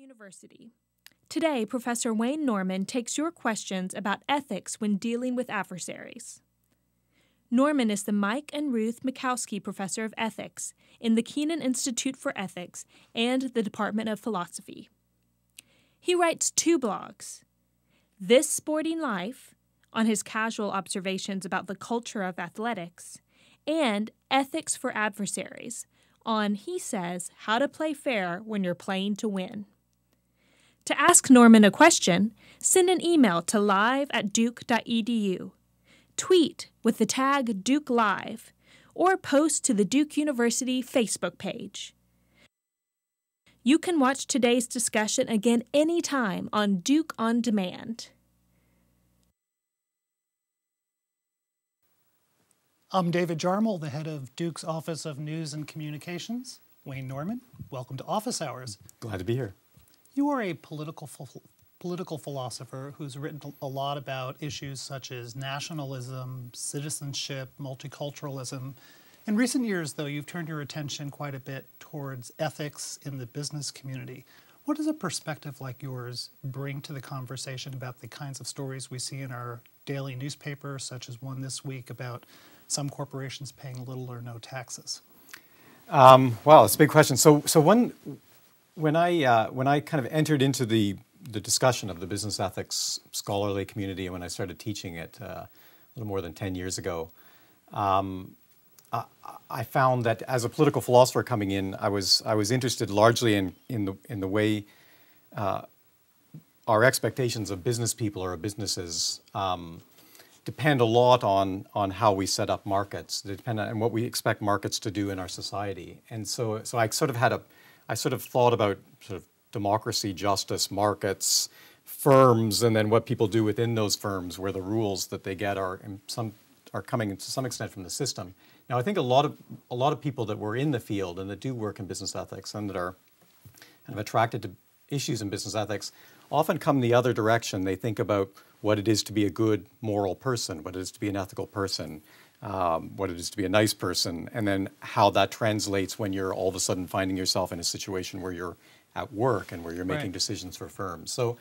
University. Today, Professor Wayne Norman takes your questions about ethics when dealing with adversaries. Norman is the Mike and Ruth Mackowski Professor of Ethics in the Kenan Institute for Ethics and the Department of Philosophy. He writes two blogs This Sporting Life, on his casual observations about the culture of athletics, and Ethics for Adversaries, on, he says, how to play fair when you're playing to win. To ask Norman a question, send an email to live at duke.edu, tweet with the tag Duke Live, or post to the Duke University Facebook page. You can watch today's discussion again anytime on Duke On Demand. I'm David Jarmul, the head of Duke's Office of News and Communications. Wayne Norman, welcome to Office Hours. Glad to be here. You are a political political philosopher who's written a lot about issues such as nationalism, citizenship, multiculturalism. In recent years, though, you've turned your attention quite a bit towards ethics in the business community. What does a perspective like yours bring to the conversation about the kinds of stories we see in our daily newspaper, such as one this week about some corporations paying little or no taxes? Um, wow, it's a big question. So, so when when I uh, when I kind of entered into the the discussion of the business ethics scholarly community, and when I started teaching it uh, a little more than ten years ago, um, I, I, found that as a political philosopher coming in, I was I was interested largely in in the in the way. Uh, our expectations of business people or of businesses um, depend a lot on on how we set up markets. They depend on what we expect markets to do in our society. And so so I sort of had a I sort of thought about sort of democracy, justice, markets, firms, and then what people do within those firms, where the rules that they get are some are coming to some extent from the system. Now, I think a lot of a lot of people that were in the field and that do work in business ethics and that are kind of attracted to issues in business ethics often come the other direction. They think about what it is to be a good moral person, what it is to be an ethical person, um, what it is to be a nice person, and then how that translates when you're all of a sudden finding yourself in a situation where you're at work and where you're making right. decisions for firms. So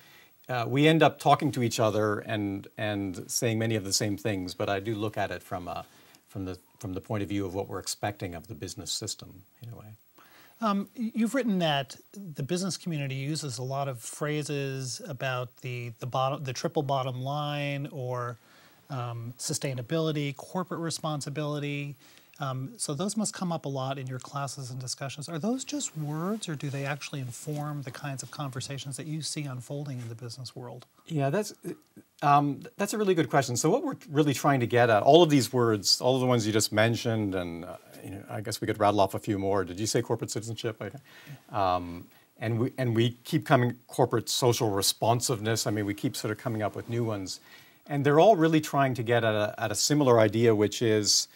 uh, we end up talking to each other and and saying many of the same things, but I do look at it from a, from the from the point of view of what we're expecting of the business system in a way. Um, you've written that the business community uses a lot of phrases about the the bottom, the triple bottom line, or um, sustainability, corporate responsibility. Um, so those must come up a lot in your classes and discussions. Are those just words, or do they actually inform the kinds of conversations that you see unfolding in the business world? Yeah, that's um, that's a really good question. So what we're really trying to get at, all of these words, all of the ones you just mentioned, and uh, you know, I guess we could rattle off a few more. Did you say corporate citizenship? Um, and we and we keep coming corporate social responsiveness. I mean, we keep sort of coming up with new ones, and they're all really trying to get at a, at a similar idea, which is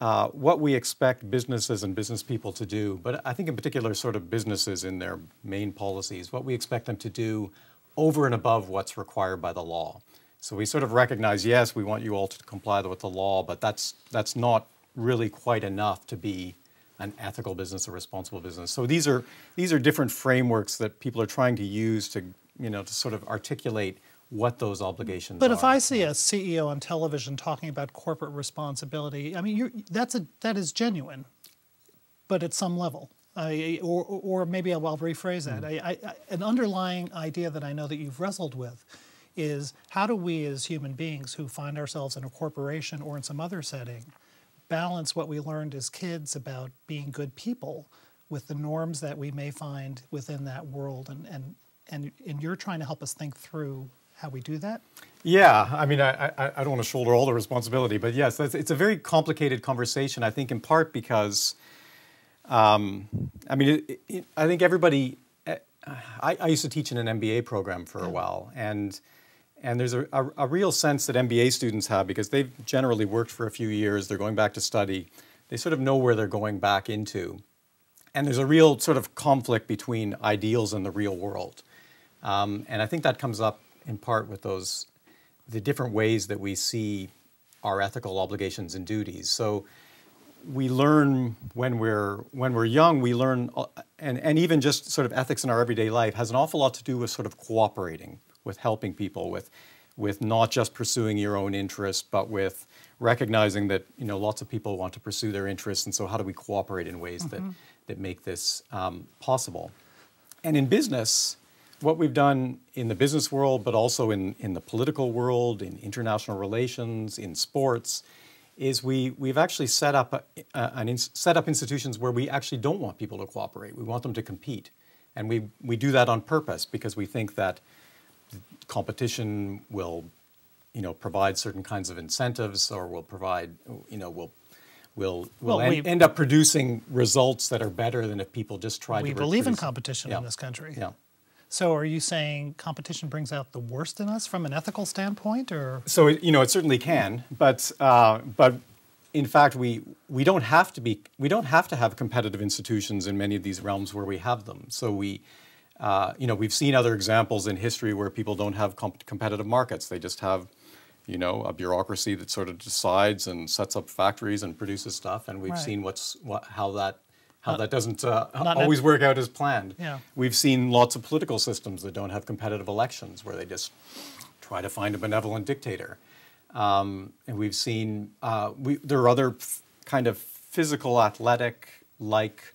uh, what we expect businesses and business people to do, but I think in particular, sort of businesses in their main policies, what we expect them to do over and above what's required by the law. So we sort of recognize, yes, we want you all to comply with the law, but that's that's not really quite enough to be an ethical business, a responsible business. So these are these are different frameworks that people are trying to use to you know to sort of articulate what those obligations are but are. if I see a CEO on television talking about corporate responsibility, I mean, that's a that is genuine, but at some level. I, or, or maybe I'll, I'll rephrase that. Mm. I, I, an underlying idea that I know that you've wrestled with is how do we as human beings who find ourselves in a corporation or in some other setting balance what we learned as kids about being good people with the norms that we may find within that world and, and, and, and you're trying to help us think through how we do that? Yeah, I mean, I, I, I don't want to shoulder all the responsibility, but yes, it's a very complicated conversation. I think in part because, um, I mean, it, it, I think everybody. Eh, I, I, used to teach in an MBA program for a while, and and there's a, a, a, real sense that MBA students have because they've generally worked for a few years. They're going back to study. They sort of know where they're going back into, and there's a real sort of conflict between ideals and the real world. Um, and I think that comes up in part with those the different ways that we see our ethical obligations and duties. So we learn when we're when we're young. We learn, uh, and and even just sort of ethics in our everyday life has an awful lot to do with sort of cooperating, with helping people, with with not just pursuing your own interests, but with recognizing that you know lots of people want to pursue their interests, and so how do we cooperate in ways mm-hmm. that that make this um, possible? And in business, what we've done in the business world, but also in, in the political world, in international relations, in sports, is we, we've actually set up, a, an set up institutions where we actually don't want people to cooperate. We want them to compete. And we, we do that on purpose because we think that competition will you know, provide certain kinds of incentives or will provide, you know, will will will well, en- end up producing results that are better than if people just tried we to. We believe in competition yeah. in this country. Yeah. So, are you saying competition brings out the worst in us from an ethical standpoint, or? So, you know, it certainly can, but uh, but in fact, we we don't have to be we don't have to have competitive institutions in many of these realms where we have them. So we. Uh, you know, we've seen other examples in history where people don't have comp- competitive markets. They just have, you know, a bureaucracy that sort of decides and sets up factories and produces stuff. And we've right. seen what's what, how that how that doesn't uh, always work out as planned. Yeah. We've seen lots of political systems that don't have competitive elections where they just try to find a benevolent dictator. Um, and we've seen uh, we, there are other kind of physical, athletic like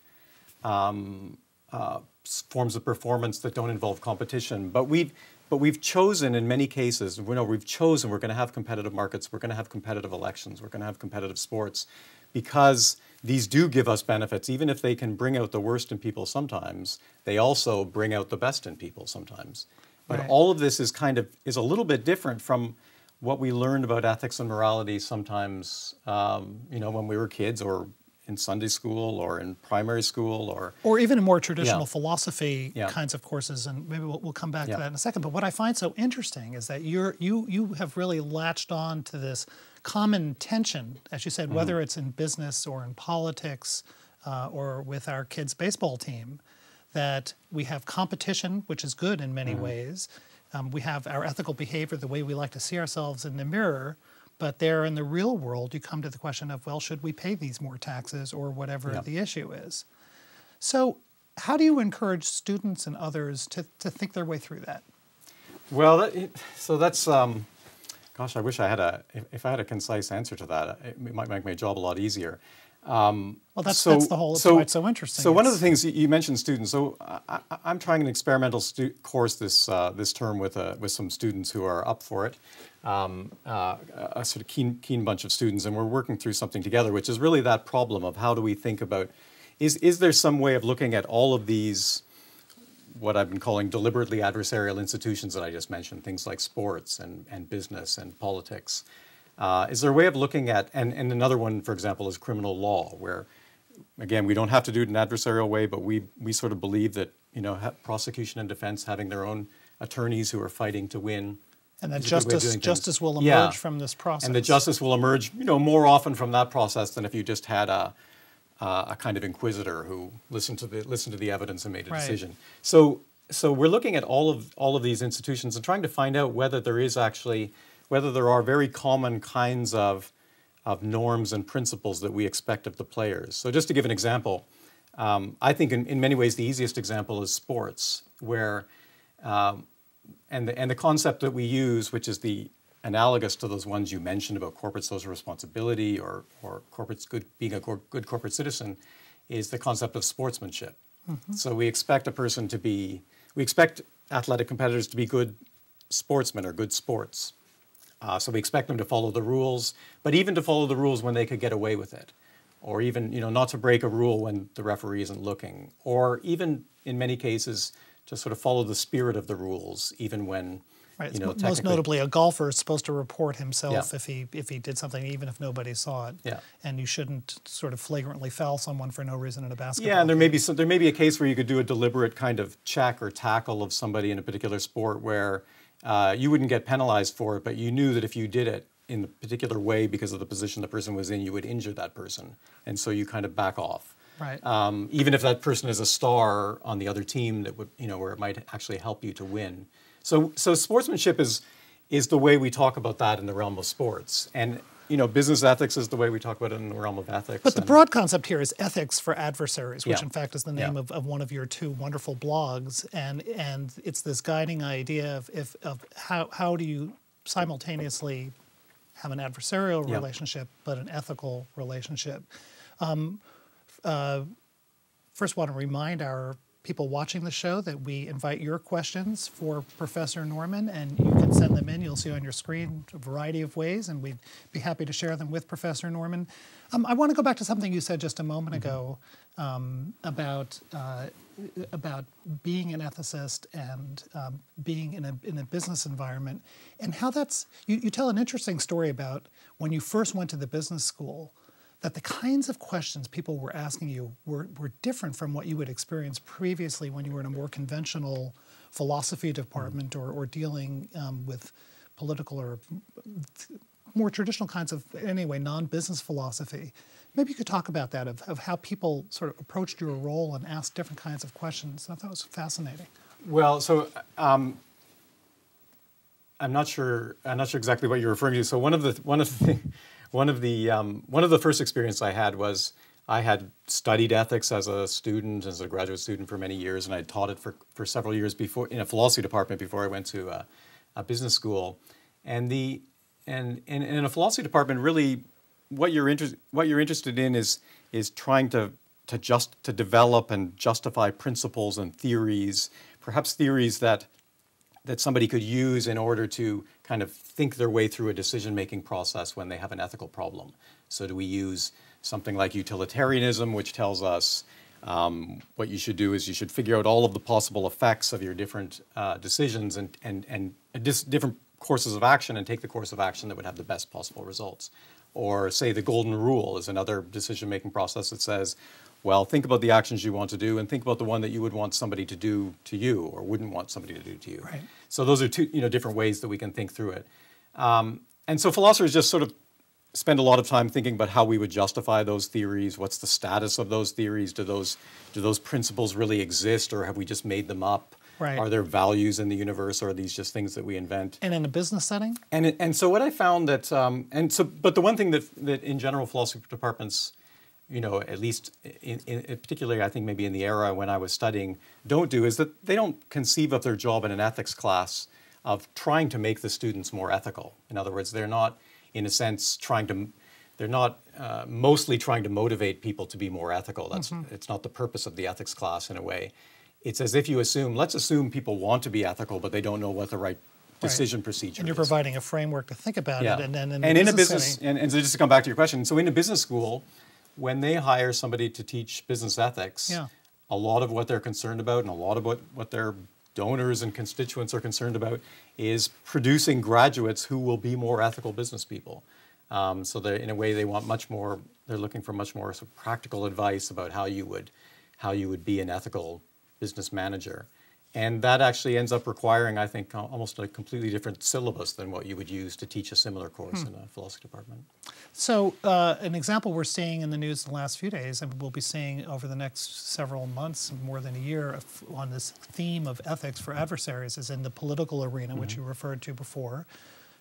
um, uh, forms of performance that don't involve competition. But we've but we've chosen in many cases, we know we've chosen we're going to have competitive markets, we're going to have competitive elections, we're going to have competitive sports, because these do give us benefits, even if they can bring out the worst in people sometimes, they also bring out the best in people sometimes. But right. all of this is kind of is a little bit different from what we learned about ethics and morality sometimes, um, you know, when we were kids or in Sunday school or in primary school or or even in more traditional yeah. philosophy yeah. kinds of courses and maybe we'll, we'll come back yeah. to that in a second but what I find so interesting is that you're you you have really latched on to this common tension, as you said, mm-hmm. whether it's in business or in politics uh, or with our kids' baseball team, that we have competition, which is good in many mm-hmm. ways. Um, we have our ethical behavior, the way we like to see ourselves in the mirror. But there in the real world, you come to the question of, well, should we pay these more taxes or whatever yeah. the issue is? So, how do you encourage students and others to, to think their way through that? Well, that, so that's um, Gosh, I wish I had a, if, if I had a concise answer to that, it might make my job a lot easier. Um, well, that's, so, that's the whole, so, why it's so interesting. So it's, one of the things you mentioned students. So I, am trying an experimental stu- course this uh, this term with uh, with some students who are up for it. Um, uh, a sort of keen keen bunch of students, and we're working through something together, which is really that problem of how do we think about is is there some way of looking at all of these what I've been calling deliberately adversarial institutions that I just mentioned, things like sports and, and business and politics. Uh, is there a way of looking at, and, and another one, for example, is criminal law, where, again, we don't have to do it in an adversarial way, but we, we sort of believe that, you know, prosecution and defense having their own attorneys who are fighting to win. And that justice, justice will emerge yeah. from this process. And the justice will emerge, you know, more often from that process than if you just had a, uh, a kind of inquisitor who listened to the listened to the evidence and made a right. decision. So so we're looking at all of all of these institutions and trying to find out whether there is actually whether there are very common kinds of of norms and principles that we expect of the players. So just to give an example, um, I think in, in many ways the easiest example is sports, where um, and the and the concept that we use, which is the analogous to those ones you mentioned about corporate social responsibility or, or corporate good, being a good corporate citizen, is the concept of sportsmanship. Mm-hmm. So we expect a person to be, we expect athletic competitors to be good sportsmen or good sports. Uh, so we expect them to follow the rules, but even to follow the rules when they could get away with it, or even you know not to break a rule when the referee isn't looking, or even in many cases to sort of follow the spirit of the rules, even when Right. You know, most notably, a golfer is supposed to report himself yeah. if he if he did something, even if nobody saw it. Yeah. And you shouldn't sort of flagrantly foul someone for no reason in a basketball. Yeah, and there game. may be some, there may be a case where you could do a deliberate kind of check or tackle of somebody in a particular sport where uh, you wouldn't get penalized for it, but you knew that if you did it in a particular way because of the position the person was in, you would injure that person, and so you kind of back off. Right. Um, even if that person is a star on the other team, that would you know where it might actually help you to win. So, so sportsmanship is is the way we talk about that in the realm of sports. And you know, business ethics is the way we talk about it in the realm of ethics. But the broad concept here is ethics for adversaries, which Yeah. in fact is the name Yeah. of, of one of your two wonderful blogs. And and it's this guiding idea of if of how how do you simultaneously have an adversarial Yeah. relationship but an ethical relationship. Um, uh, first want to remind our people watching the show that we invite your questions for Professor Norman, and you can send them in. You'll see on your screen a variety of ways, and we'd be happy to share them with Professor Norman. Um, I want to go back to something you said just a moment ago um, about uh, about being an ethicist and um, being in a in a business environment, and how that's. You, you tell an interesting story about when you first went to the business school that the kinds of questions people were asking you were, were different from what you would experience previously when you were in a more conventional philosophy department or, or dealing um, with political or more traditional kinds of, anyway, non business philosophy. Maybe you could talk about that, of, of how people sort of approached your role and asked different kinds of questions. I thought it was fascinating. Well, so um, I'm not sure. I'm not sure exactly what you're referring to. So one of the one of the one of the um, one of the first experience I had was I had studied ethics as a student, as a graduate student for many years, and I taught it for, for several years before in a philosophy department before I went to a, a business school. And the and, and, and in a philosophy department, really, what you're interested what you're interested in is is trying to to just to develop and justify principles and theories, perhaps theories that that somebody could use in order to kind of think their way through a decision making process when they have an ethical problem. So, do we use something like utilitarianism, which tells us um, what you should do is you should figure out all of the possible effects of your different uh, decisions and, and, and different courses of action and take the course of action that would have the best possible results? Or, say, the golden rule is another decision making process that says, well, think about the actions you want to do and think about the one that you would want somebody to do to you or wouldn't want somebody to do to you. Right. So those are two you know, different ways that we can think through it. Um, and so philosophers just sort of spend a lot of time thinking about how we would justify those theories. What's the status of those theories? Do those, do those principles really exist or have we just made them up? Right. Are there values in the universe or are these just things that we invent? And in a business setting? And and so what I found that um, and so but the one thing that that in general philosophy departments, you know, at least in, in particularly I think maybe in the era when I was studying, don't do is that they don't conceive of their job in an ethics class of trying to make the students more ethical. In other words, they're not in a sense trying to they're not uh, mostly trying to motivate people to be more ethical. That's it's not the purpose of the ethics class in a way. It's as if you assume, let's assume people want to be ethical, but they don't know what the right decision procedure is. And you're is. providing a framework to think about Yeah. it. And then in, and in a business business, setting, and, and so just to come back to your question, so in a business school, when they hire somebody to teach business ethics, Yeah. a lot of what they're concerned about and a lot of what, what their donors and constituents are concerned about is producing graduates who will be more ethical business people. Um, so they in a way, they want much more. They're looking for much more sort of practical advice about how you would, how you would be an ethical business manager, and that actually ends up requiring, I think, almost a completely different syllabus than what you would use to teach a similar course Hmm. in a philosophy department. So, uh, an example we're seeing in the news the last few days, and we'll be seeing over the next several months, more than a year, of- on this theme of ethics for adversaries, is in the political arena, which you referred to before.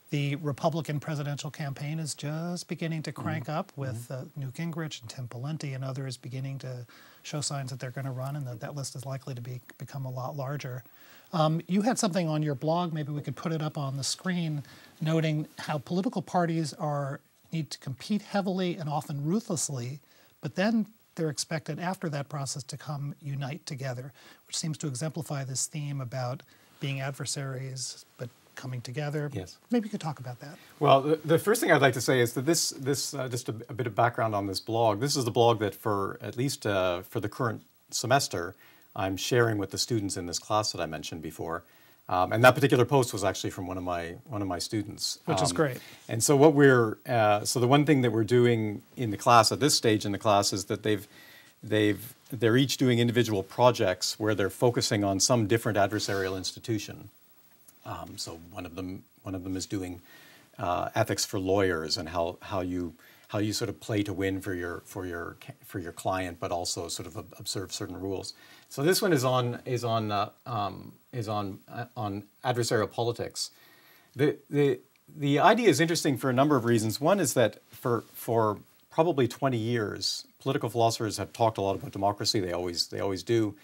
The Republican presidential campaign is just beginning to crank up with uh, Newt Gingrich and Tim Pawlenty and others beginning to show signs that they're going to run, and that that list is likely to be become a lot larger. Um, you had something on your blog, maybe we could put it up on the screen, noting how political parties are need to compete heavily and often ruthlessly, but then they're expected after that process to come unite together, which seems to exemplify this theme about being adversaries but coming together. Yes. Maybe you could talk about that. Well, the, the first thing I'd like to say is that this, this uh, just a, a bit of background on this blog. This is the blog that, for at least uh, for the current semester, I'm sharing with the students in this class that I mentioned before. Um, and that particular post was actually from one of my one of my students, Which is Um, great. And so what we're uh, so the one thing that we're doing in the class at this stage in the class is that they've they've they're each doing individual projects where they're focusing on some different adversarial institution. Um, so one of them one of them is doing uh, ethics for lawyers and how, how you how you sort of play to win for your for your for your client, but also sort of observe certain rules. So this one is on is on uh, um, is on uh, on adversarial politics. The the the idea is interesting for a number of reasons. One is that for for probably 20 years, political philosophers have talked a lot about democracy. They always they always do,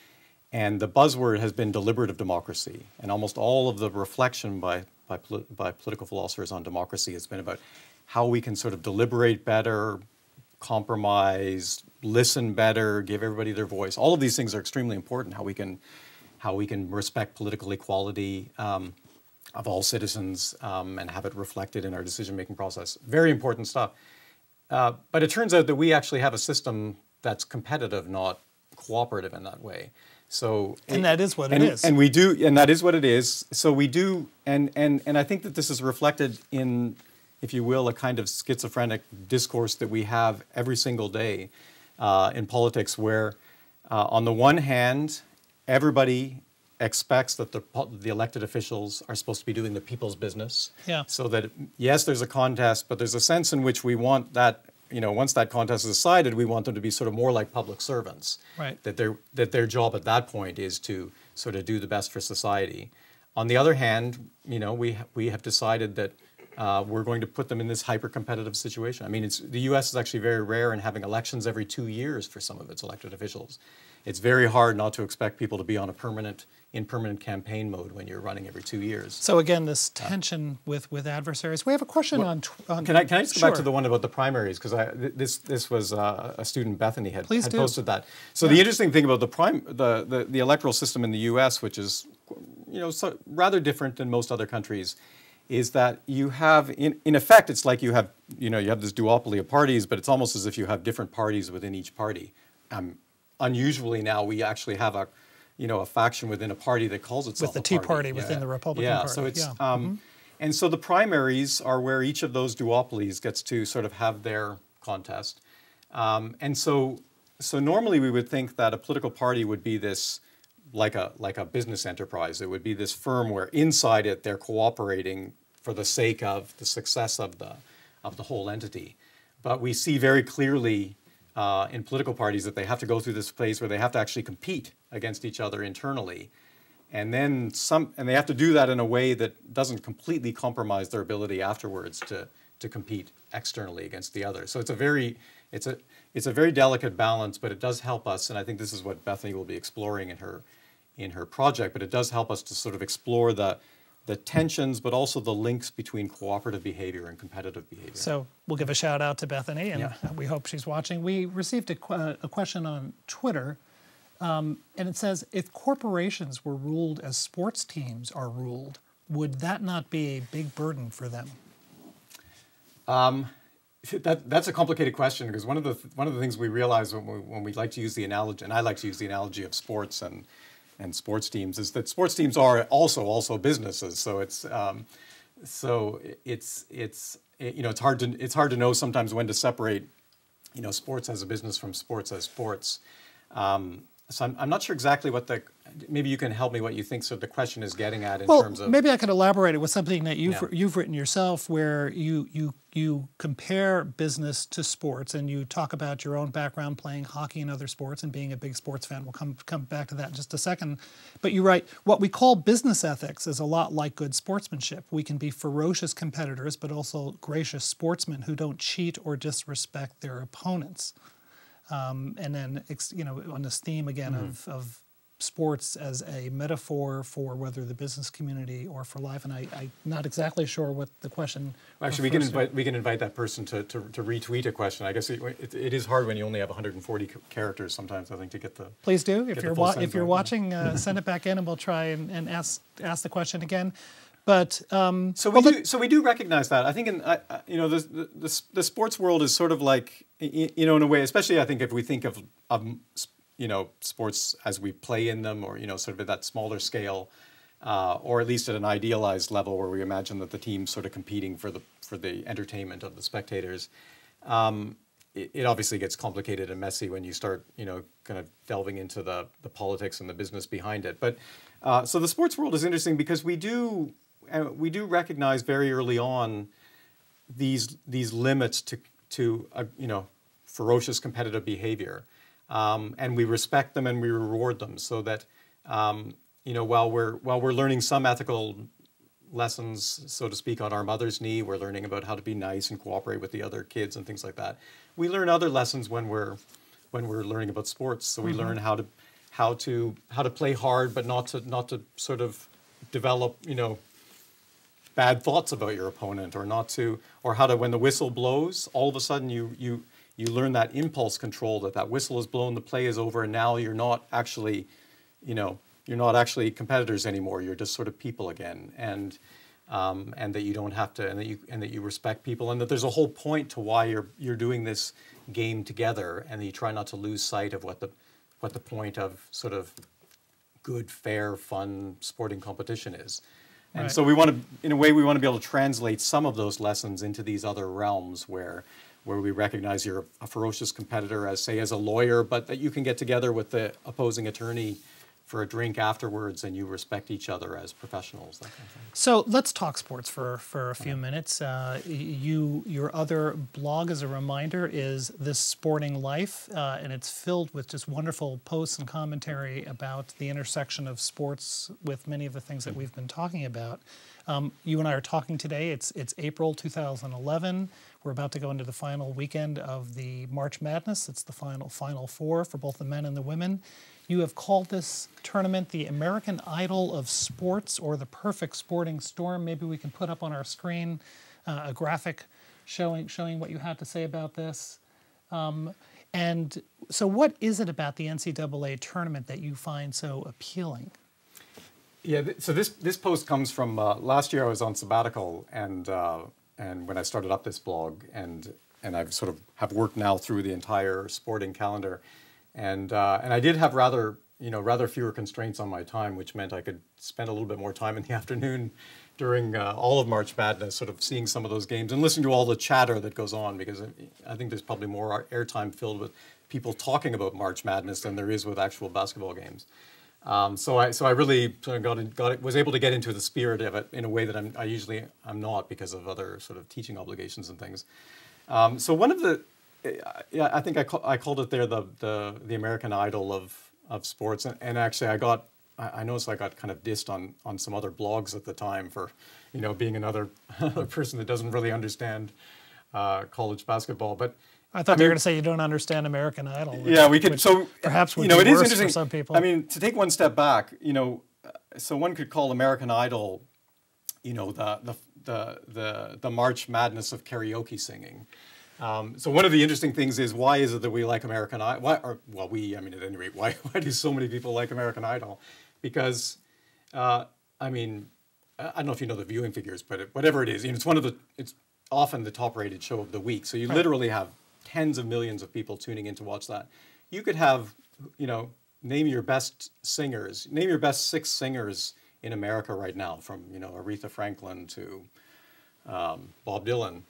and the buzzword has been deliberative democracy. And almost all of the reflection by by, by political philosophers on democracy has been about how we can sort of deliberate better, compromise, listen better, give everybody their voice. All of these things are extremely important. How we can how we can respect political equality. Um, of all citizens um, and have it reflected in our decision making process. Very important stuff. Uh, but it turns out that we actually have a system that's competitive, not cooperative in that way. So and that is what and, it is. And we do, and that is what it is. So we do, and and and I think that this is reflected in, if you will, a kind of schizophrenic discourse that we have every single day uh, in politics, where uh, on the one hand, everybody expects that the, the elected officials are supposed to be doing the people's business. Yeah. So that yes, there's a contest, but there's a sense in which we want that. You know, once that contest is decided, we want them to be sort of more like public servants. Right. That their that their job at that point is to sort of do the best for society. On the other hand, you know, we we have decided that uh, we're going to put them in this hyper-competitive situation. I mean, it's, the U.S. is actually very rare in having elections every two years for some of its elected officials. It's very hard not to expect people to be on a permanent in permanent campaign mode when you're running every two years. So again, this tension with, with adversaries. We have a question well, on, on, Can I can I just go sure. back to the one about the primaries because this this was uh, a student Bethany had, had posted that. So yeah. the interesting thing about the prime the, the, the electoral system in the U.S., which is you know so rather different than most other countries, is that you have in in effect it's like you have you know you have this duopoly of parties, but it's almost as if you have different parties within each party. Um, unusually now we actually have a you know, a faction within a party that calls itself with the Tea party, Party within the Republican yeah, Party. So it's, yeah, um, mm-hmm. and so the primaries are where each of those duopolies gets to sort of have their contest, um, and so so normally we would think that a political party would be this like a like a business enterprise. It would be this firm where inside it they're cooperating for the sake of the success of the of the whole entity. But we see very clearly uh, in political parties that they have to go through this place where they have to actually compete against each other internally. And then some, and they have to do that in a way that doesn't completely compromise their ability afterwards to, to compete externally against the other. So it's a very, it's a, it's a very delicate balance, but it does help us, and I think this is what Bethany will be exploring in her, in her project, but it does help us to sort of explore the, the tensions, but also the links between cooperative behavior and competitive behavior. So we'll give a shout out to Bethany, and yeah. we hope she's watching. We received a, qu- a question on Twitter um, and it says if corporations were ruled as sports teams are ruled, would that not be a big burden for them? Um, that, that's a complicated question because one of the one of the things we realize when we, when we like to use the analogy, and I like to use the analogy of sports and and sports teams, is that sports teams are also also businesses. So it's um, so it's it's you know it's hard to it's hard to know sometimes when to separate you know sports as a business from sports as sports. Um, so I'm, I'm not sure exactly what the maybe you can help me what you think so the question is getting at in well, terms of maybe I could elaborate it with something that you've yeah. you've written yourself where you you you compare business to sports and you talk about your own background playing hockey and other sports and being a big sports fan. We'll come come back to that in just a second. But you write what we call business ethics is a lot like good sportsmanship. We can be ferocious competitors but also gracious sportsmen who don't cheat or disrespect their opponents. Um, and then, you know, on this theme again mm-hmm. of, of sports as a metaphor for whether the business community or for life. And I, am not exactly sure what the question. Actually, we can invite we can invite that person to, to, to retweet a question. I guess it, it, it is hard when you only have 140 characters. Sometimes I think to get the. Please do if you're if you're watching, uh, send it back in, and we'll try and, and ask ask the question again. But um, so we well, do. So we do recognize that. I think, in uh, you know, the, the, the sports world is sort of like, you know, in a way, especially I think if we think of, of you know, sports as we play in them, or you know, sort of at that smaller scale, uh, or at least at an idealized level where we imagine that the team's sort of competing for the for the entertainment of the spectators. Um, it, it, obviously gets complicated and messy when you start, you know, kind of delving into the the politics and the business behind it. But uh, so the sports world is interesting because we do we do recognize very early on these these limits to to uh, you know ferocious competitive behavior, um, and we respect them and we reward them so that um, you know while we're while we're learning some ethical lessons, so to speak, on our mother's knee. We're learning about how to be nice and cooperate with the other kids and things like that. We learn other lessons when we're when we're learning about sports. So we mm-hmm. learn how to how to how to play hard, but not to not to sort of develop, you know, bad thoughts about your opponent, or not to, or how to when the whistle blows, all of a sudden you you you learn that impulse control that that whistle is blown, the play is over, and now you're not actually, you know, you're not actually competitors anymore. You're just sort of people again, and um, and that you don't have to, and that you and that you respect people, and that there's a whole point to why you're you're doing this game together, and that you try not to lose sight of what the what the point of sort of good, fair, fun sporting competition is. And right. so we want to, in a way, we want to be able to translate some of those lessons into these other realms where where we recognize you're a ferocious competitor as, say, as a lawyer, but that you can get together with the opposing attorney for a drink afterwards and you respect each other as professionals. Kind of so let's talk sports for, for a few minutes. Uh, you Your other blog, as a reminder, is This Sporting Life, uh, and it's filled with just wonderful posts and commentary about the intersection of sports with many of the things that we've been talking about. Um, you and I are talking today. It's, it's April 2011. We're about to go into the final weekend of the March Madness. It's the final Final Four for both the men and the women. You have called this tournament the American Idol of Sports or the Perfect Sporting Storm. Maybe we can put up on our screen uh, a graphic showing showing what you had to say about this. Um, and so, what is it about the NCAA tournament that you find so appealing? Yeah, so this this post comes from uh, last year. I was on sabbatical, and uh, and when I started up this blog, and and I've sort of have worked now through the entire sporting calendar and uh, and I did have rather you know rather fewer constraints on my time, which meant I could spend a little bit more time in the afternoon during uh, all of March Madness, sort of seeing some of those games and listening to all the chatter that goes on because I think there's probably more airtime filled with people talking about March Madness than there is with actual basketball games. Um, so I so I really sort of got, in, got it, was able to get into the spirit of it in a way that I'm, I usually I'm not because of other sort of teaching obligations and things. Um, so one of the yeah, I think I, call, I called it there the, the, the American Idol of, of sports. And, and actually, I got I noticed I got kind of dissed on, on some other blogs at the time for, you know, being another person that doesn't really understand uh, college basketball. But I thought I mean, you were going to say you don't understand American Idol. Which, yeah, we could. So perhaps you know it is interesting. for some people. I mean, to take one step back, you know, so one could call American Idol, you know, the the the the, the March Madness of karaoke singing. Um, so one of the interesting things is why is it that we like American Idol? Why, or, well, we, I mean, at any rate, why, why do so many people like American Idol? Because, uh, I mean, I don't know if you know the viewing figures, but it, whatever it is, you know, it's one of the, it's often the top-rated show of the week. So you right. literally have tens of millions of people tuning in to watch that. You could have, you know, name your best singers, name your best six singers in America right now, from you know Aretha Franklin to um, Bob Dylan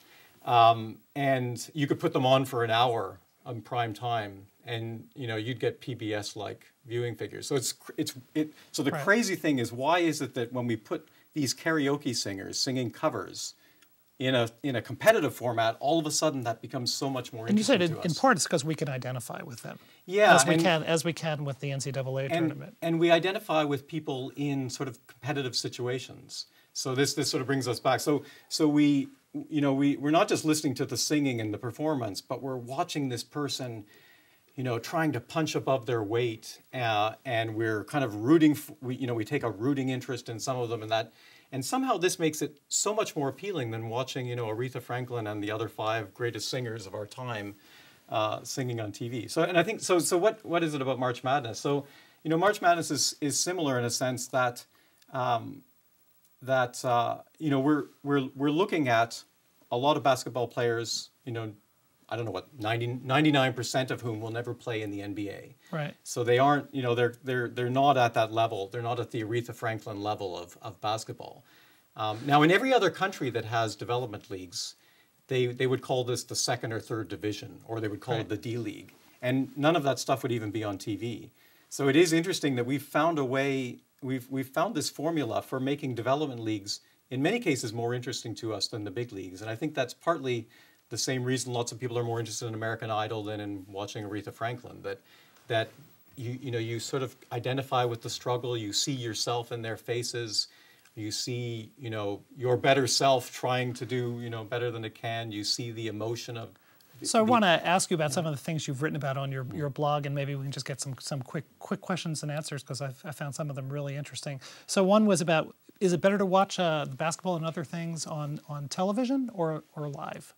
um, and you could put them on for an hour on prime time, and you know you'd get PBS like viewing figures. So it's it's it. So the right. crazy thing is, why is it that when we put these karaoke singers singing covers in a in a competitive format, all of a sudden that becomes so much more. And you said in, in part it's because we can identify with them. Yeah, as we and, can as we can with the NCAA and, tournament. And we identify with people in sort of competitive situations. So this this sort of brings us back. So so we you know, we, we're not just listening to the singing and the performance, but we're watching this person, you know, trying to punch above their weight, uh, and we're kind of rooting. we, you know, we take a rooting interest in some of them, and that, and somehow this makes it so much more appealing than watching, you know, Aretha Franklin and the other five greatest singers of our time uh, singing on TV. So, and I think so. So, what what is it about March Madness? So, you know, March Madness is is similar in a sense that. Um, that uh, you know we're we're we're looking at a lot of basketball players. You know, I don't know what 99 percent of whom will never play in the NBA. Right. So they aren't. You know, they're they're they're not at that level. They're not at the Aretha Franklin level of of basketball. Um, now, in every other country that has development leagues, they they would call this the second or third division, or they would call right. it the D League, and none of that stuff would even be on TV. So it is interesting that we've found a way we've, we've found this formula for making development leagues, in many cases, more interesting to us than the big leagues. And I think that's partly the same reason lots of people are more interested in American Idol than in watching Aretha Franklin. That, that you, you know, you sort of identify with the struggle, you see yourself in their faces, You see, you know, your better self trying to do, you know, better than it can. You see the emotion of. So I want to ask you about some of the things you've written about on your, your blog, and maybe we can just get some some quick quick questions and answers because I found some of them really interesting. So one was about: is it better to watch uh, basketball and other things on on television or or live?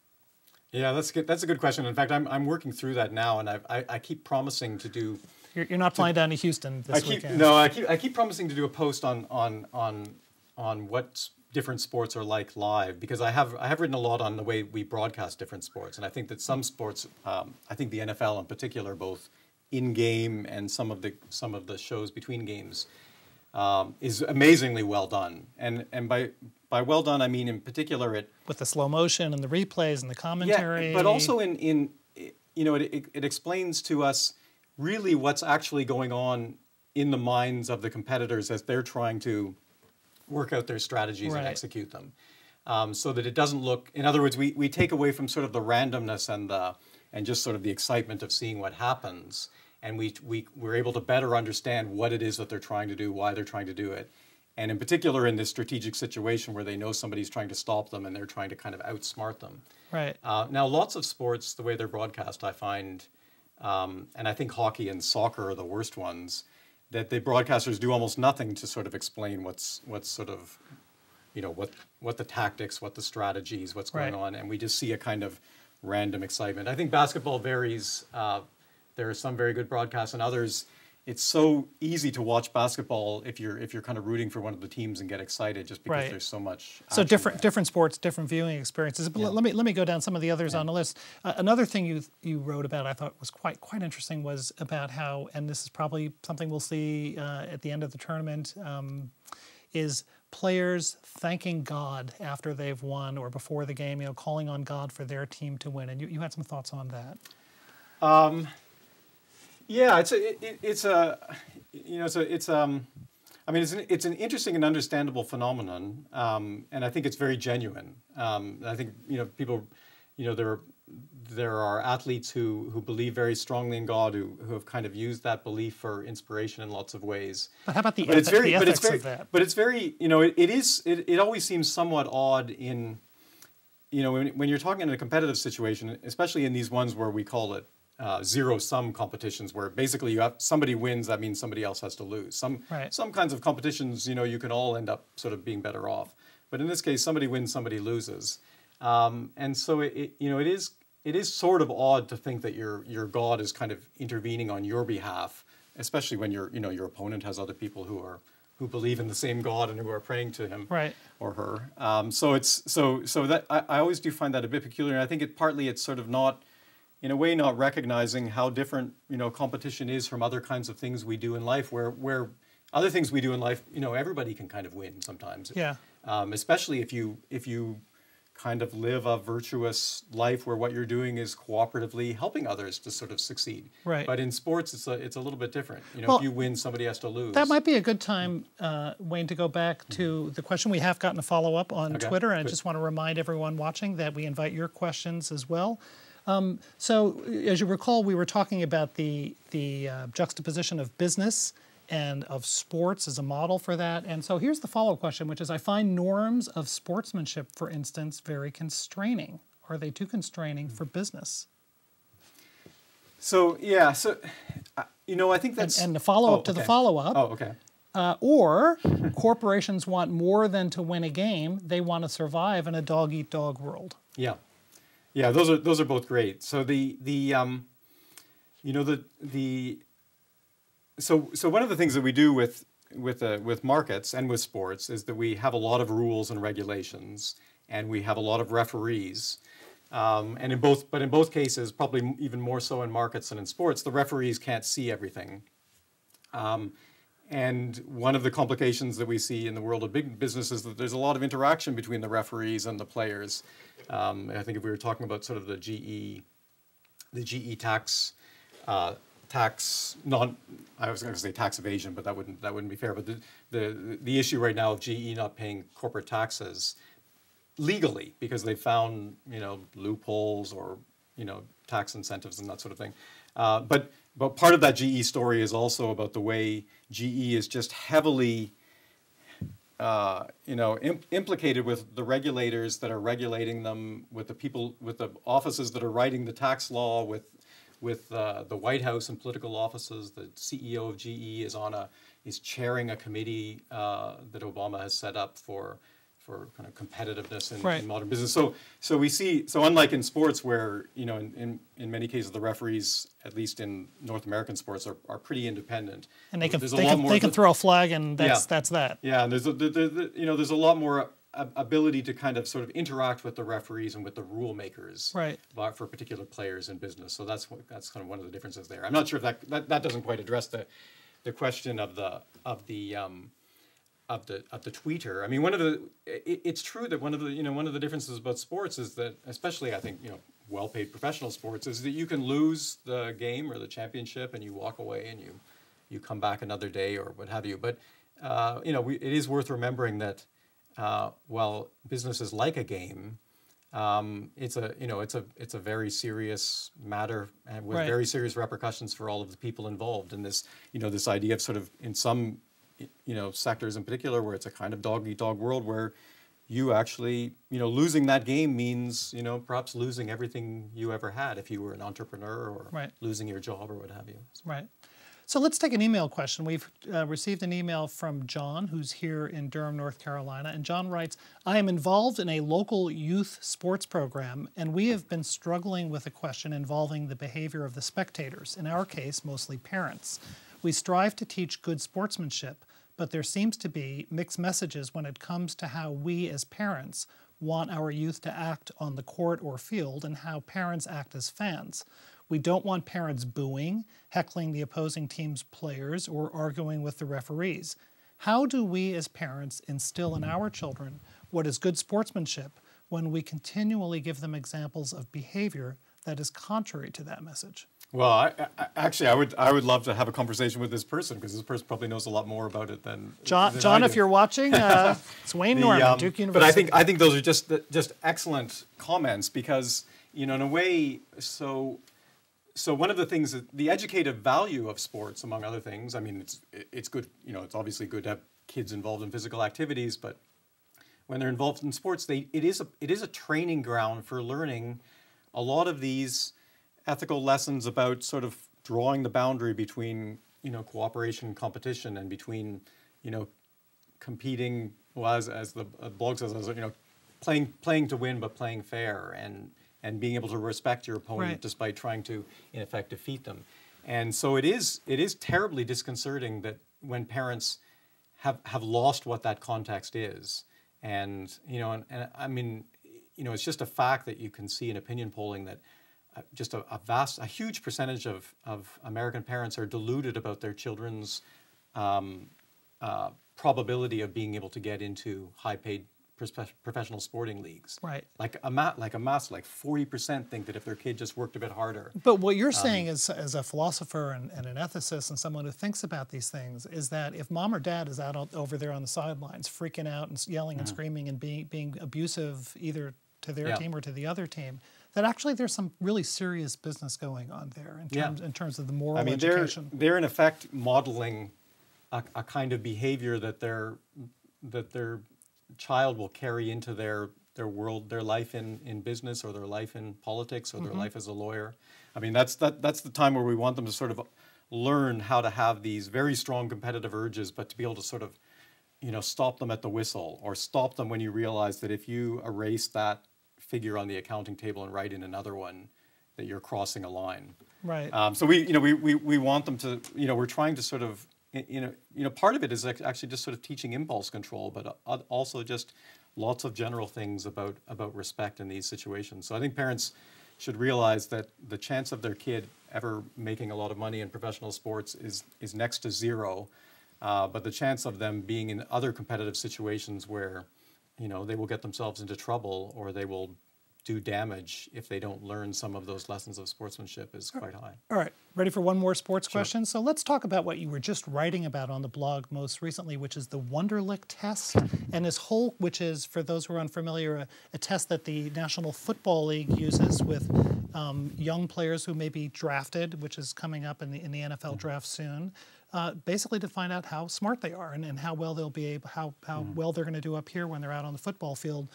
Yeah, that's good. That's a good question. In fact, I'm I'm working through that now, and I I, I keep promising to do. You're, you're not flying to, down to Houston this I keep, weekend. No, I keep I keep promising to do a post on on on on what different sports are like live because I have I have written a lot on the way we broadcast different sports, and I think that some sports, um, I think the NFL in particular, both in game and some of the some of the shows between games, um, is amazingly well done. And and by by well done, I mean in particular it with the slow motion and the replays and the commentary. Yeah, but also in in you know it, it, it explains to us really what's actually going on in the minds of the competitors as they're trying to work out their strategies right. and execute them. Um, so that it doesn't look, in other words, we, we take away from sort of the randomness and the and just sort of the excitement of seeing what happens, and we, we we're able to better understand what it is that they're trying to do, why they're trying to do it, and in particular in this strategic situation where they know somebody's trying to stop them and they're trying to kind of outsmart them. Right. Uh, now, lots of sports, the way they're broadcast, I find, um, and I think hockey and soccer are the worst ones, that the broadcasters do almost nothing to sort of explain what's what's sort of, you know, what what the tactics, what the strategies, what's going right. on, and we just see a kind of random excitement. I think basketball varies. Uh, there are some very good broadcasts, and others it's so easy to watch basketball if you're if you're kind of rooting for one of the teams and get excited just because right. there's so much. So different there. different sports, different viewing experiences. But yeah. let me let me go down some of the others yeah. on the list. Uh, another thing you you wrote about I thought was quite quite interesting was about how and this is probably something we'll see uh, at the end of the tournament um, is players thanking God after they've won or before the game, you know, calling on God for their team to win. And you, you had some thoughts on that. Um, yeah, it's a, it, it's a, you know, it's a, it's um, I mean, it's an, it's an interesting and understandable phenomenon, um, and I think it's very genuine. Um, I think you know people, you know, there are there are athletes who who believe very strongly in God who who have kind of used that belief for inspiration in lots of ways. But how about the, but it's very, the but it's very, of that? But it's very, you know, it, it is it, it always seems somewhat odd in, you know, when, when you're talking in a competitive situation, especially in these ones where we call it uh, zero sum competitions where basically you have somebody wins that means somebody else has to lose. Some right. some kinds of competitions you know you can all end up sort of being better off. But in this case somebody wins somebody loses. Um, and so it, it, you know it is it is sort of odd to think that your your god is kind of intervening on your behalf especially when your you know your opponent has other people who are who believe in the same god and who are praying to him right. or her. Um, so it's so so that I, I always do find that a bit peculiar. And i think it partly it's sort of not in a way not recognizing how different you know competition is from other kinds of things we do in life where where other things we do in life you know everybody can kind of win sometimes. Yeah. Um, especially if you if you kind of live a virtuous life where what you're doing is cooperatively helping others to sort of succeed. Right. But in sports it's a, it's a little bit different. You know well, if you win somebody has to lose. that might be a good time uh, wayne to go back to the question. We have gotten a follow-up on okay. twitter and i just want to remind everyone watching that we invite your questions as well um, so, as you recall, we were talking about the the uh, juxtaposition of business and of sports as a model for that. And so, here's the follow-up question, which is: I find norms of sportsmanship, for instance, very constraining. Are they too constraining for business? So yeah, so uh, you know, I think that's and, and the follow-up oh, to the follow-up. Oh, okay. Uh, or corporations want more than to win a game; they want to survive in a dog-eat-dog world. Yeah. Yeah, those are those are both great. So the the um, you know the the so so one of the things that we do with with uh, with markets and with sports is that we have a lot of rules and regulations, and we have a lot of referees. Um, and in both, but in both cases, probably even more so in markets than in sports, the referees can't see everything. Um, and one of the complications that we see in the world of big business is that there's a lot of interaction between the referees and the players. Um, I think if we were talking about sort of the GE, the GE tax, uh, tax non, I was going to say tax evasion, but that wouldn't that wouldn't be fair. But the, the the issue right now of GE not paying corporate taxes legally because they found you know loopholes or you know tax incentives and that sort of thing. Uh, but but part of that GE story is also about the way GE is just heavily uh, you know, imp- implicated with the regulators that are regulating them, with the people, with the offices that are writing the tax law, with with uh, the White House and political offices. The CEO of GE is on a is chairing a committee uh, that Obama has set up for for kind of competitiveness in, Right. in modern business. So so we see so unlike in sports where you know in, in, in many cases the referees at least in North American sports are, are pretty independent And they can There's a they lot can, more they can th- throw a flag and that's Yeah. that's that. yeah, and there's a, the, the, the, you know there's a lot more ability to kind of sort of interact with the referees and with the rule makers Right. for particular players in business. So that's what, that's kind of one of the differences there. I'm not sure if that that, that doesn't quite address the the question of the of the um, of the of the tweeter. I mean, one of the it, it's true that one of the you know one of the differences about sports is that especially I think you know well-paid professional sports is that you can lose the game or the championship and you walk away and you you come back another day or what have you. But uh, you know we, it is worth remembering that uh, while business is like a game. Um, it's a you know it's a it's a very serious matter and with Right. very serious repercussions for all of the people involved in this you know this idea of sort of in some you know sectors in particular where it's a kind of dog eat dog world where you actually you know losing that game means you know perhaps losing everything you ever had if you were an entrepreneur or Right. losing your job or what have you Right. So let's take an email question. We've uh, received an email from John, who's here in Durham, North Carolina. And John writes I am involved in a local youth sports program, and we have been struggling with a question involving the behavior of the spectators, in our case, mostly parents. We strive to teach good sportsmanship, but there seems to be mixed messages when it comes to how we as parents want our youth to act on the court or field and how parents act as fans. We don't want parents booing, heckling the opposing team's players, or arguing with the referees. How do we as parents instill in our children what is good sportsmanship when we continually give them examples of behavior that is contrary to that message? Well I, I, actually i would i would love to have a conversation with this person because this person probably knows a lot more about it than John, than John if you're watching, uh, it's Wayne The, Norman, um, Duke University. But I think I think those are just the- just excellent comments because you know in a way so so one of the things that the educative value of sports among other things I mean it's it's good you know it's obviously good to have kids involved in physical activities but when they're involved in sports they it is a it is a training ground for learning a lot of these ethical lessons about sort of drawing the boundary between you know cooperation and competition and between you know competing well as, as the uh, blog says as, you know playing playing to win but playing fair and and being able to respect your opponent Right. despite trying to in effect defeat them and so it is it is terribly disconcerting that when parents have have lost what that context is and you know and, and i mean you know it's just a fact that you can see in opinion polling that just a, a vast a huge percentage of of american parents are deluded about their children's um, uh, probability of being able to get into high paid professional sporting leagues Right. like a ma- like a mass like 40% think that if their kid just worked a bit harder But what you're Um, saying is as a philosopher and, and an ethicist and someone who thinks about these things is that if mom or dad is out over there on the sidelines freaking out and yelling and screaming and being, being abusive either to their. Yeah. team or to the other team, that actually there's some really serious business going on there in Yeah. terms, in terms of the moral I mean, they're they're in effect modeling a, a kind of behavior that their that their child will carry into their their world, their life in, in business or their life in politics or their mm-hmm. life as a lawyer. I mean, that's that that's the time where we want them to sort of learn how to have these very strong competitive urges, but to be able to sort of you know stop them at the whistle or stop them when you realize that if you erase that figure on the accounting table and write in another one, that you're crossing a line. Right. Um, so we, you know, we, we, we want them to, you know, we're trying to sort of, you know, you know, part of it is actually just sort of teaching impulse control, but uh, also just lots of general things about about respect in these situations. So I think parents should realize that the chance of their kid ever making a lot of money in professional sports is is next to zero, uh, but the chance of them being in other competitive situations where, you know, they will get themselves into trouble or they will do damage if they don't learn some of those lessons of sportsmanship is quite high. All right, ready for one more sports question? So let's talk about what you were just writing about on the blog most recently, which is the Wonderlic test. And this whole, which is, for those who are unfamiliar, a, a test that the National Football League uses with um, young players who may be drafted, which is coming up in the, in the NFL draft soon. Uh, basically to find out how smart they are and, and how well they'll be able, how, how Mm-hmm. well they're going to do up here when they're out on the football field.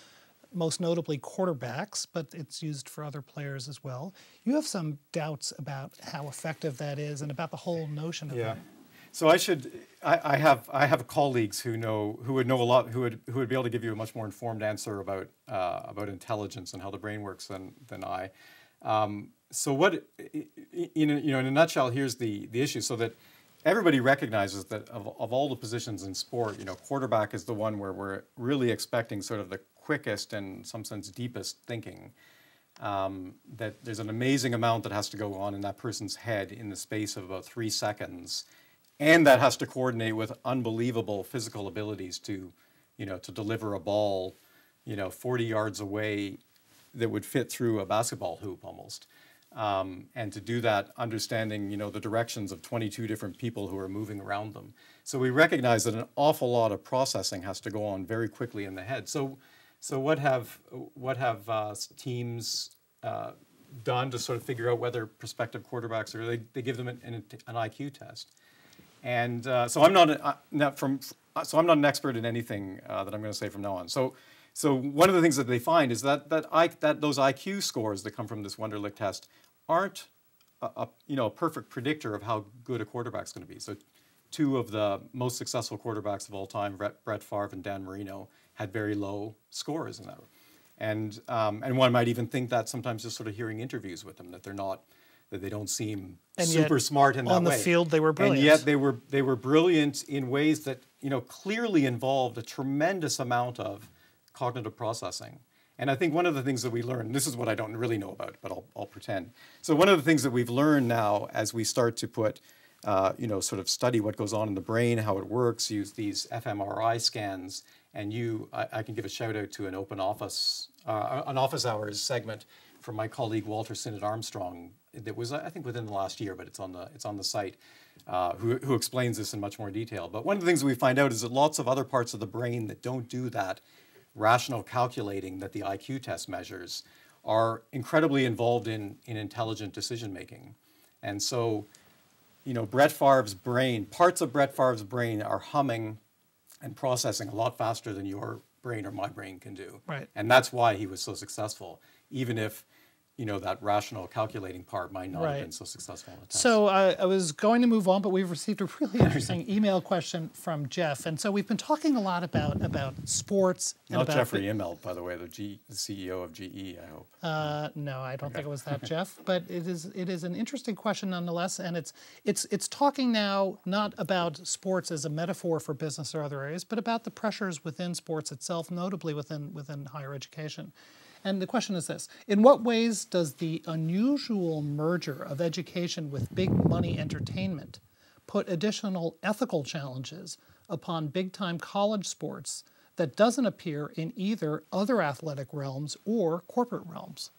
Most notably quarterbacks, but it's used for other players as well. You have some doubts about how effective that is and about the whole notion of Yeah. that. So I should. I, I have. I have colleagues who know who would know a lot. Who would who would be able to give you a much more informed answer about uh, about intelligence and how the brain works than than I. Um, so what? In a, you know, in a nutshell, here's the the issue. So that everybody recognizes that of, of all the positions in sport, you know, quarterback is the one where we're really expecting sort of the quickest and in some sense deepest thinking um, that there's an amazing amount that has to go on in that person's head in the space of about three seconds, and that has to coordinate with unbelievable physical abilities to, you know, to deliver a ball, you know, 40 yards away that would fit through a basketball hoop almost. Um, and to do that, understanding you know the directions of 22 different people who are moving around them. So we recognize that an awful lot of processing has to go on very quickly in the head. So, so what have what have uh, teams uh, done to sort of figure out whether prospective quarterbacks are? They, they give them an, an, IQ test, and uh, so I'm not, a, not from so I'm not an expert in anything uh, that I'm going to say from now on. So. So one of the things that they find is that that, I, that those IQ scores that come from this Wonderlic test aren't a, a, you know a perfect predictor of how good a quarterback's going to be. So two of the most successful quarterbacks of all time, Brett, Favre and Dan Marino, had very low scores in that. And um, and one might even think that sometimes just sort of hearing interviews with them that they're not that they don't seem And super smart in that on the field, they were brilliant. And yet they were they were brilliant in ways that you know clearly involved a tremendous amount of cognitive processing. And I think one of the things that we learned, this is what I don't really know about, but I'll, I'll pretend. So one of the things that we've learned now as we start to put, uh, you know, sort of study what goes on in the brain, how it works, use these fMRI scans, and you, I, I can give a shout out to an open office, uh, an office hours segment from my colleague Walter Sinnott Armstrong that was, I think, within the last year, but it's on the, it's on the site, uh, who, who explains this in much more detail. But one of the things we find out is that lots of other parts of the brain that don't do that rational calculating that the IQ test measures are incredibly involved in, in intelligent decision making. And so, you know, Brett Favre's brain, parts of Brett Favre's brain are humming and processing a lot faster than your brain or my brain can do. Right. And that's why he was so successful, even if, you know, that rational calculating part might not Right. have been so successful in the test. So uh, I was going to move on, but we've received a really interesting email question from Jeff, and so we've been talking a lot about about sports. And not about Jeffrey Immelt, by the way, the, G, the CEO of GE, I hope. Uh, no, I don't think it was that, Jeff. But it is it is an interesting question nonetheless, and it's it's it's talking now not about sports as a metaphor for business or other areas, but about the pressures within sports itself, notably within within higher education. And the question is this In what ways does the unusual merger of education with big money entertainment put additional ethical challenges upon big time college sports that doesn't appear in either other athletic realms or corporate realms?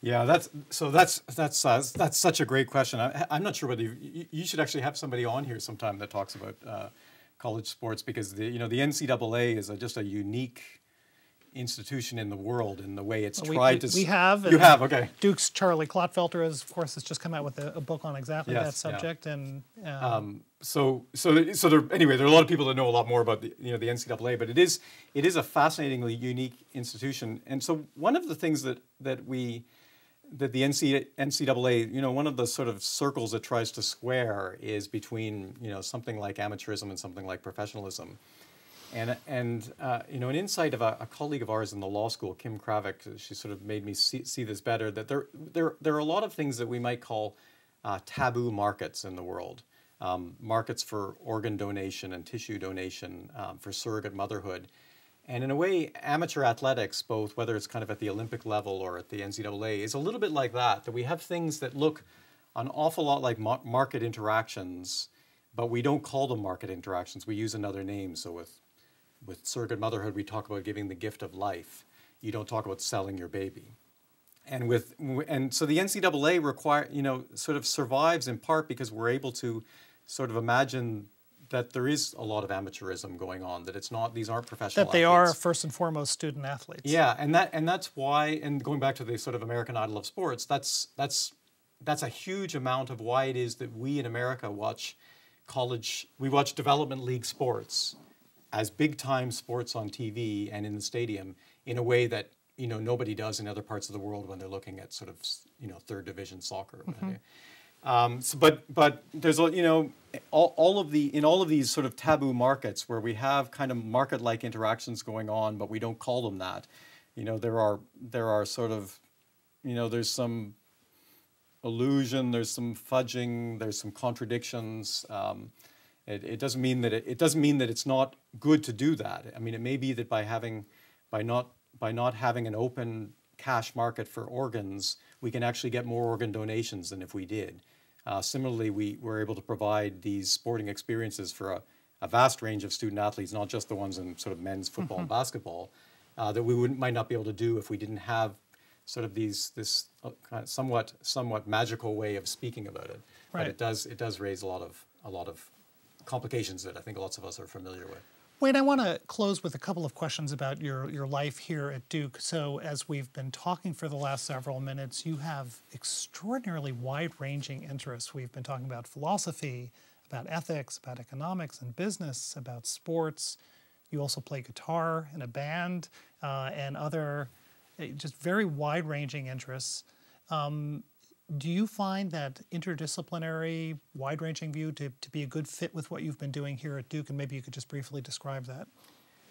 Yeah, that's so. That's that's uh, that's such a great question. I, I'm not sure whether you, you- you should actually have somebody on here sometime that talks about uh, college sports because the you know the NCAA is a, just a unique institution in the world in the way it's We- tried we, to. we have. You have okay. Duke's Charlie Clotfelter, has, of course, has just come out with a, a book on exactly that Yes, yeah. subject. And um, Um, so so so there anyway there are a lot of people that know a lot more about the you know the NCAA but it is it is a fascinatingly unique institution and so one of the things that that we that the NC, NCAA you know one of the sort of circles it tries to square is between you know something like amateurism and something like professionalism and and uh, you know an insight of a, a colleague of ours in the law school Kim Krawiec she sort of made me see, see this better that there there there are a lot of things that we might call uh, taboo markets in the world um, markets for organ donation and tissue donation, um, for surrogate motherhood. And in a way, amateur athletics, both whether it's kind of at the Olympic level or at the NCAA, is a little bit like that, that we have things that look an awful lot like mar- market interactions, but we don't call them market interactions. We use another name. So with, with surrogate motherhood, we talk about giving the gift of life. You don't talk about selling your baby and with and so the NCAA require you know sort of survives in part because we're able to sort of imagine that there is a lot of amateurism going on that it's not these aren't professional that they are first and foremost student athletes. yeah and that and that's why and going back to the sort of American Idol of sports that's that's that's a huge amount of why it is that we in America watch college, we watch development league sports as big time sports on TV and in the stadium in a way that you know nobody does in other parts of the world when they're looking at sort of you know third division soccer. Mm-hmm. Um, so, but but there's a you know all, all of the in all of these sort of taboo markets where we have kind of market like interactions going on, but we don't call them that. You know there are there are sort of you know there's some illusion, there's some fudging, there's some contradictions. Um, it, it, doesn't mean that it, it, doesn't mean that it's not good to do that. I mean, it may be that by having by not by not having an open cash market for organs, we can actually get more organ donations than if we did. Uh, similarly, we were able to provide these sporting experiences for a, a, vast range of student athletes, not just the ones in sort of men's football mm-hmm. and basketball, uh, that we would, might not be able to do if we didn't have sort of these this uh, kind of somewhat somewhat magical way of speaking about it. Right. But it does it does raise a lot of a lot of complications that I think lots of us are familiar with. Wayne, I want to close with a couple of questions about your, your life here at Duke. So, as we've been talking for the last several minutes, you have extraordinarily wide ranging interests. We've been talking about philosophy, about ethics, about economics and business, about sports. You also play guitar in a band uh, and other eh, just very wide ranging interests. Um, do you find that interdisciplinary, wide ranging view to, to be a good fit with what you've been doing here at Duke? And maybe you could just briefly describe that.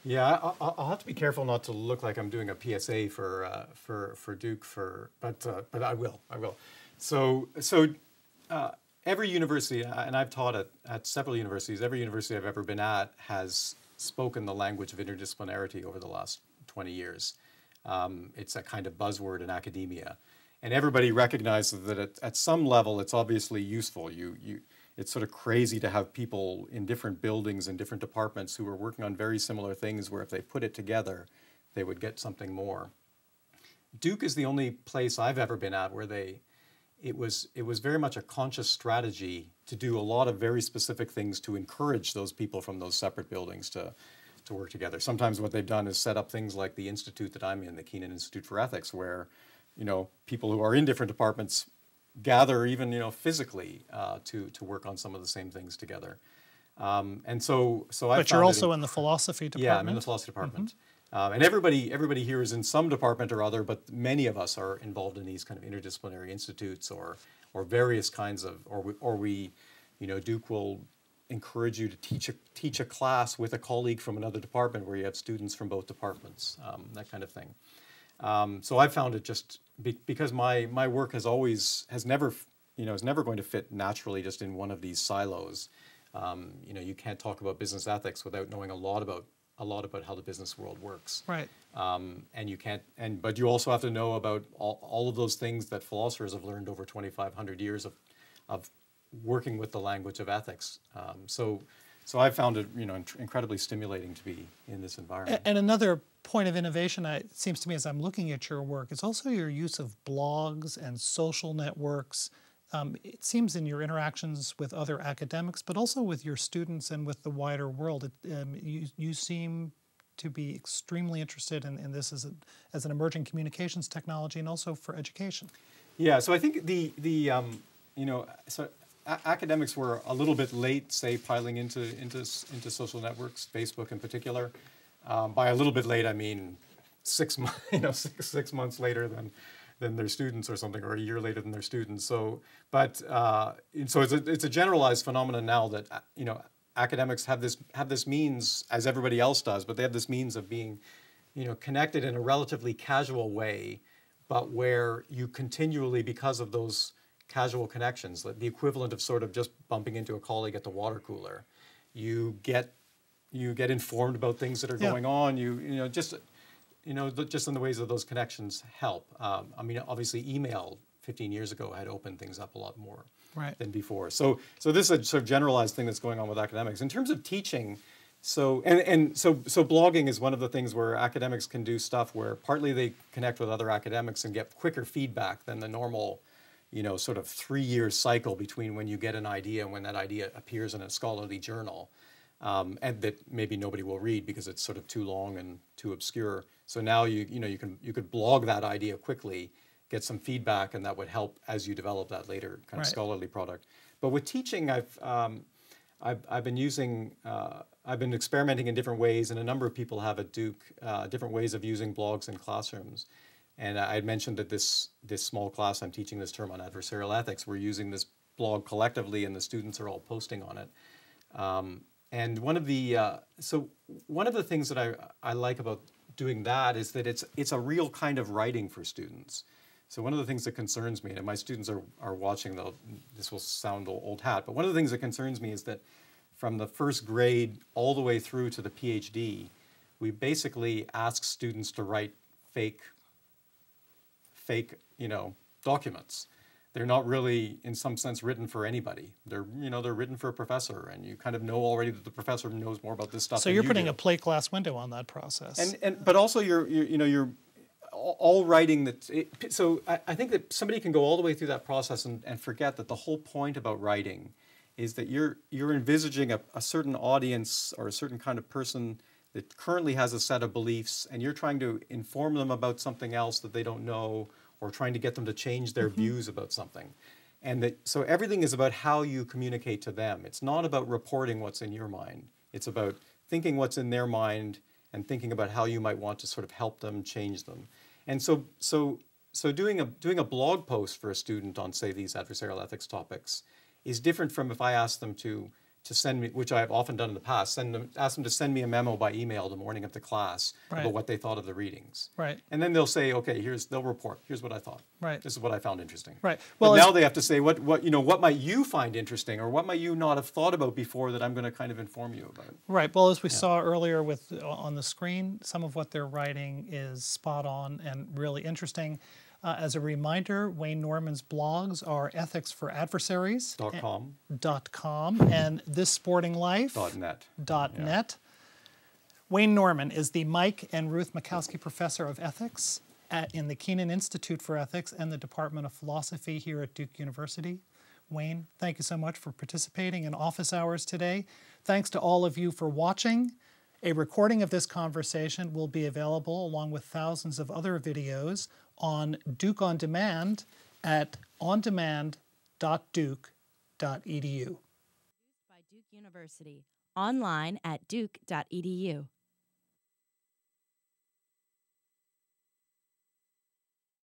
Yeah, I'll, I'll have to be careful not to look like I'm doing a PSA for uh, for for Duke for, but uh, but I will, I will. So so uh, every university, uh, and I've taught at, at several universities. Every university I've ever been at has spoken the language of interdisciplinarity over the last 20 years. Um, it's a kind of buzzword in academia and everybody recognizes that at, at some level it's obviously useful. You, you, it's sort of crazy to have people in different buildings and different departments who are working on very similar things where if they put it together, they would get something more. Duke is the only place I've ever been at where they, it was, it was very much a conscious strategy to do a lot of very specific things to encourage those people from those separate buildings to, to work together. Sometimes what they've done is set up things like the institute that I'm in, the Kenan Institute for Ethics, where you know, people who are in different departments gather even, you know, physically uh, to, to work on some of the same things together. Um, and so, so I. But you're also in, in, the philosophy department. Yeah, I'm in the philosophy department. Mm-hmm. Uh, and everybody, everybody here is in some department or other, but many of us are involved in these kind of interdisciplinary institutes or, or various kinds of, or we, or we, you know, Duke will encourage you to teach a, teach a class with a colleague from another department where you have students from both departments, um, that kind of thing. Um, so I found it just be, because my my work has always has never you know is never going to fit naturally just in one of these silos. Um, you know, you can't talk about business ethics without knowing a lot about a lot about how the business world works. Right. Um, and you can't and but you also have to know about all, all of those things that philosophers have learned over 2,500 years of of working with the language of ethics. Um, so so I found it, you know, incredibly stimulating to be in this environment. And another point of innovation, it seems to me, as I'm looking at your work, is also your use of blogs and social networks. Um, it seems in your interactions with other academics, but also with your students and with the wider world, it, um, you, you seem to be extremely interested in, in this as, a, as an emerging communications technology and also for education. Yeah, so I think the, the um, you know, so academics were a little bit late, say, piling into into into social networks, Facebook in particular. Um, by a little bit late, I mean six you know, six, six months later than than their students or something, or a year later than their students. So, but uh, so it's a, it's a generalized phenomenon now that uh, you know academics have this have this means as everybody else does, but they have this means of being, you know, connected in a relatively casual way, but where you continually, because of those casual connections, the equivalent of sort of just bumping into a colleague at the water cooler. You get you get informed about things that are yeah. going on. You you know just you know just in the ways that those connections help. Um, I mean, obviously, email 15 years ago had opened things up a lot more right. than before. So so this is a sort of generalized thing that's going on with academics in terms of teaching. So and, and so so blogging is one of the things where academics can do stuff where partly they connect with other academics and get quicker feedback than the normal you know, sort of three-year cycle between when you get an idea and when that idea appears in a scholarly journal, um, and that maybe nobody will read because it's sort of too long and too obscure. So now you you know you can you could blog that idea quickly, get some feedback, and that would help as you develop that later kind of scholarly product. But with teaching, I've um, I've, I've been using, uh, I've been experimenting in different ways, and a number of people have at Duke uh, different ways of using blogs in classrooms. And I had mentioned that this this small class I'm teaching this term on adversarial ethics, we're using this blog collectively, and the students are all posting on it. Um, and one of the uh, so one of the things that I I like about doing that is that it's it's a real kind of writing for students. So one of the things that concerns me, and my students are, are watching, though this will sound old hat, but one of the things that concerns me is that from the first grade all the way through to the PhD, we basically ask students to write fake, fake, you know, documents. They're not really, in some sense, written for anybody. They're, you know, they're written for a professor, and you kind of know already that the professor knows more about this stuff. So you're you putting do. a plate glass window on that process. And, and but also you're, you're you know you're all all writing that it, so I, I think that somebody can go all the way through that process and, and forget that the whole point about writing is that you're you're envisaging a, a certain audience or a certain kind of person that currently has a set of beliefs and you're trying to inform them about something else that they don't know or trying to get them to change their mm-hmm. views about something. And that so everything is about how you communicate to them. It's not about reporting what's in your mind. It's about thinking what's in their mind and thinking about how you might want to sort of help them change them. And so so so doing a doing a blog post for a student on say these adversarial ethics topics is different from if i ask them to to send me which i've often done in the past send them ask them to send me a memo by email the morning of the class Right. about what they thought of the readings Right. and then they'll say okay here's they'll report here's what i thought Right. this is what i found interesting Right. well but now they have to say what what you know what might you find interesting or what might you not have thought about before that i'm going to kind of inform you about Right. Well, as we saw earlier with uh, on the screen, some of what they're writing is spot on and really interesting. Uh, as a reminder, Wayne Norman's blogs are ethics for adversaries dot com and this sporting life dot dot net. Wayne Norman is the Mike and Ruth Mackowski Professor of Ethics at, in the Kenan Institute for Ethics and the Department of Philosophy here at Duke University. Wayne, thank you so much for participating in office hours today. Thanks to all of you for watching. A recording of this conversation will be available along with thousands of other videos on Duke On Demand at ondemand.duke.edu. by Duke University, online at duke.edu.